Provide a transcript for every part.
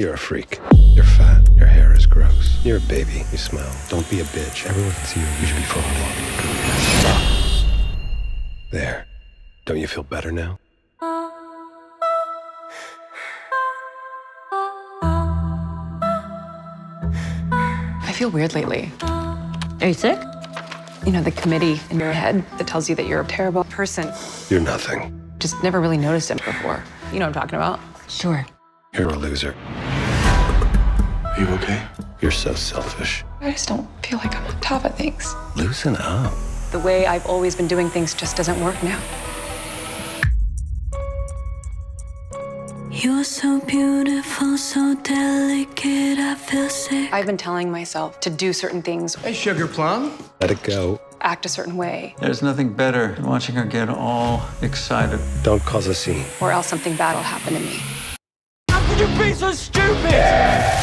You're a freak. You're fat. Your hair is gross. You're a baby. You smell. Don't be a bitch. Everyone can see you. You should be followed. There. Don't you feel better now? I feel weird lately. Are you sick? You know, the committee in your head that tells you that you're a terrible person. You're nothing. Just never really noticed it before. You know what I'm talking about? Sure. You're a loser. Are you okay? You're so selfish. I just don't feel like I'm on top of things. Loosen up. The way I've always been doing things just doesn't work now. You're so beautiful, so delicate, I feel sick. I've been telling myself to do certain things, Hey, Sugar Plum. Let it go. act a certain way, There's nothing better than watching her get all excited. Don't cause a scene. or else something bad will happen to me. How could you be so stupid?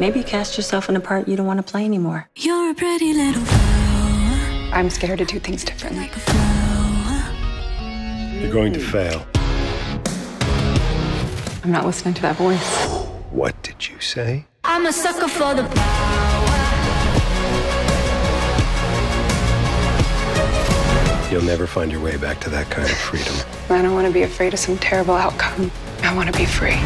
Maybe you cast yourself in a part you don't want to play anymore. You're a pretty little flower, I'm scared to do things differently. like a flower. You're going to fail. I'm not listening to that voice. What did you say? I'm a sucker for the power. You'll never find your way back to that kind of freedom. I don't want to be afraid of some terrible outcome. I want to be free.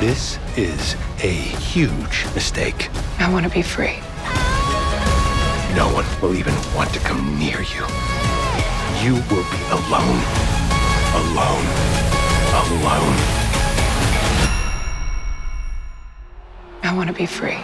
This is a huge mistake. I want to be free. No one will even want to come near you. You will be alone. Alone. Alone. I want to be free.